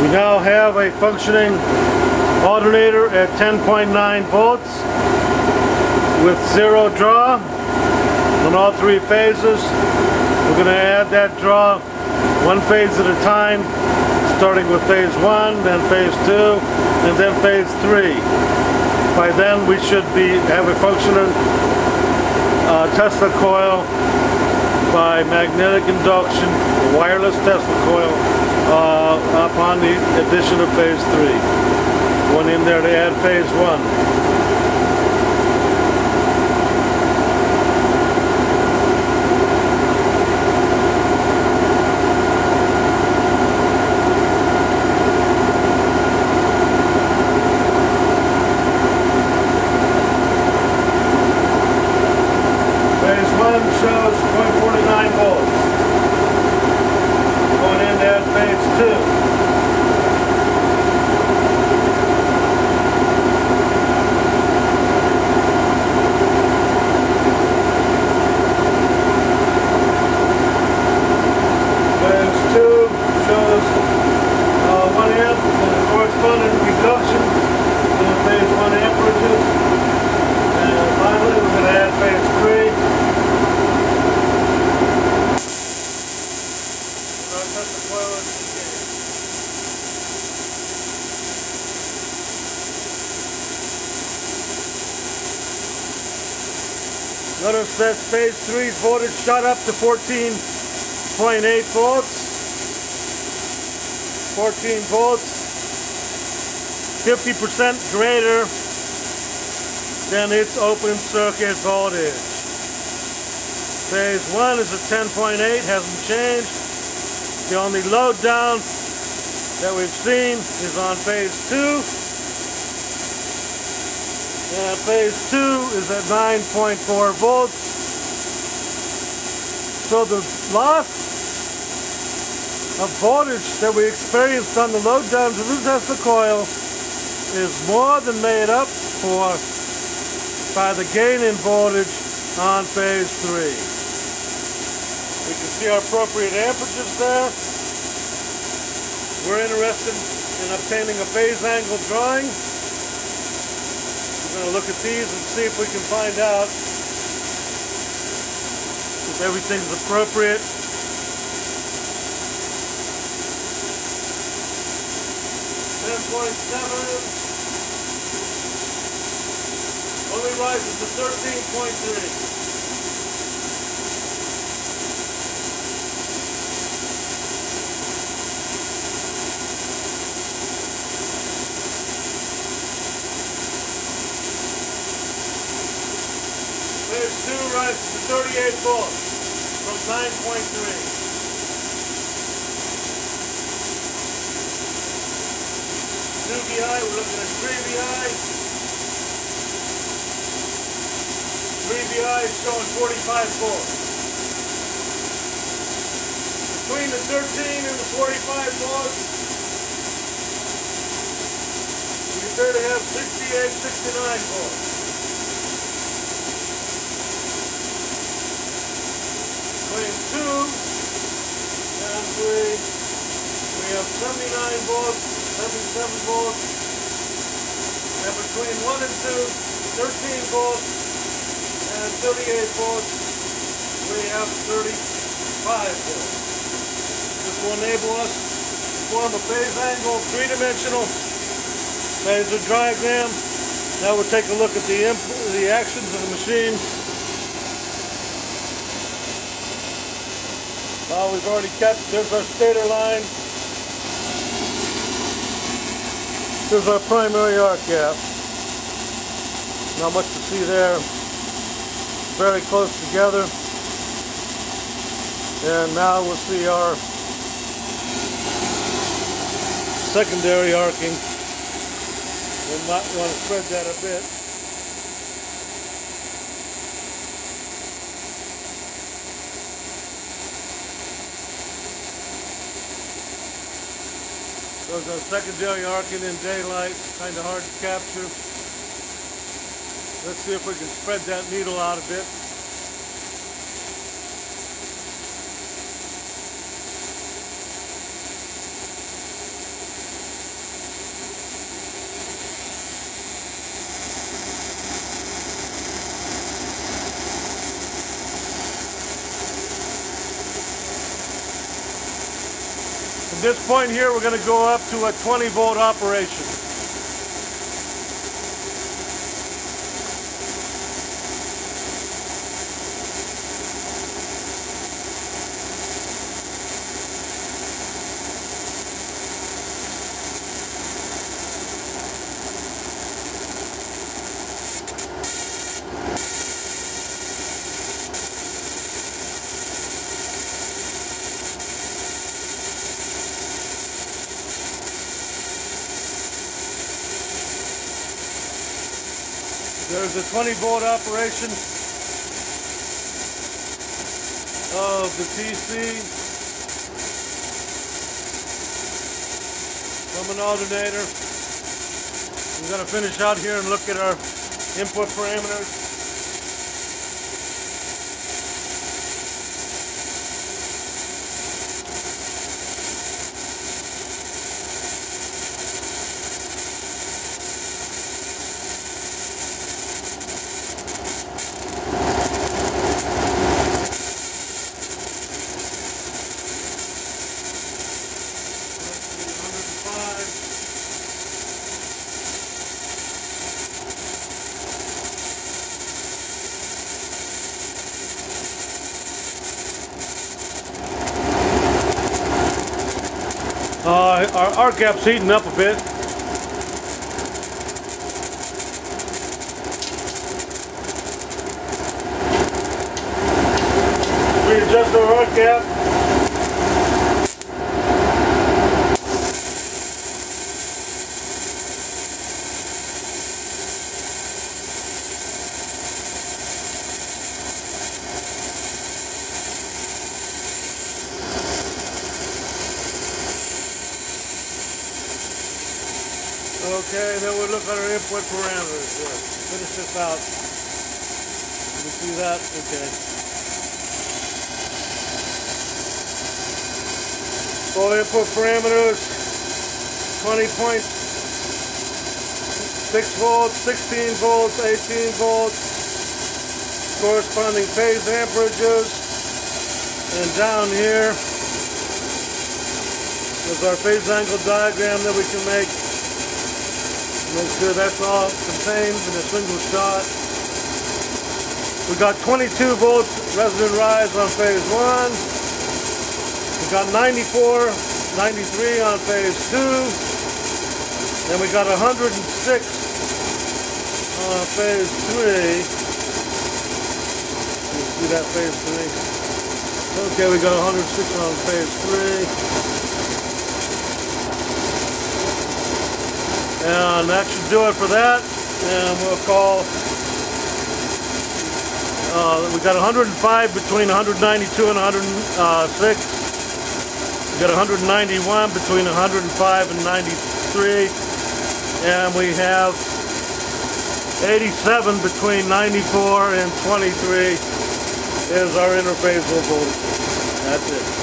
We now have a functioning alternator at 10.9 volts with zero draw on all three phases. We're going to add that draw one phase at a time, starting with phase one, then phase two, and then phase three. By then we should be have a functioning uh, Tesla coil by magnetic induction, wireless Tesla coil, uh, upon the addition of phase three. One in there to add phase one. Notice that phase 3's voltage shot up to 14.8 volts. 14 volts. 50% greater than its open circuit voltage. Phase 1 is at 10.8, hasn't changed. The only load down that we've seen is on phase 2 and phase two is at 9.4 volts. So the loss of voltage that we experienced on the load down to the Tesla coil is more than made up for by the gain in voltage on phase three. We can see our appropriate amperages there. We're interested in obtaining a phase angle drawing. We're going to look at these and see if we can find out if everything's appropriate. Ten point seven only rises to thirteen point three. Rises to 38 volts from 9.3. 2 VI, we're looking at 3 VI. 3 VI is showing 45 volts. Between the 13 and the 45 volts, we appear to have 68, 69 volts. 2 and 3. We have 79 volts, 77 volts. And between 1 and 2, 13 volts and 38 volts. We have 35 volts. This will enable us to form a phase angle, three-dimensional phasor diagram. Now we'll take a look at the, the actions of the machine Well, we've already cut, there's our stator line. There's our primary arc gap. Not much to see there. Very close together. And now we'll see our secondary arcing. We might want to spread that a bit. Those are secondary arcing in daylight, kind of hard to capture. Let's see if we can spread that needle out a bit. This point here, we're going to go up to a 20 volt operation. There's a 20 volt operation of the TC from an alternator. We're going to finish out here and look at our input parameters. Uh, our arc gap's heating up a bit. We adjust our arc gap. Okay, then we'll look at our input parameters. Finish this out. Can you see that? Okay. So input parameters, 20.6 volts, 16 volts, 18 volts, corresponding phase amperages, and down here is our phase angle diagram that we can make Make sure that's all contained in a single shot. We got 22 volts resident rise on phase one. We got 94, 93 on phase two. Then we got 106 on phase three. You see that phase three? Okay, we got 106 on phase three. And that should do it for that. And we'll call, uh, we got 105 between 192 and 106. We got 191 between 105 and 93. And we have 87 between 94 and 23 is our interphase voltage. That's it.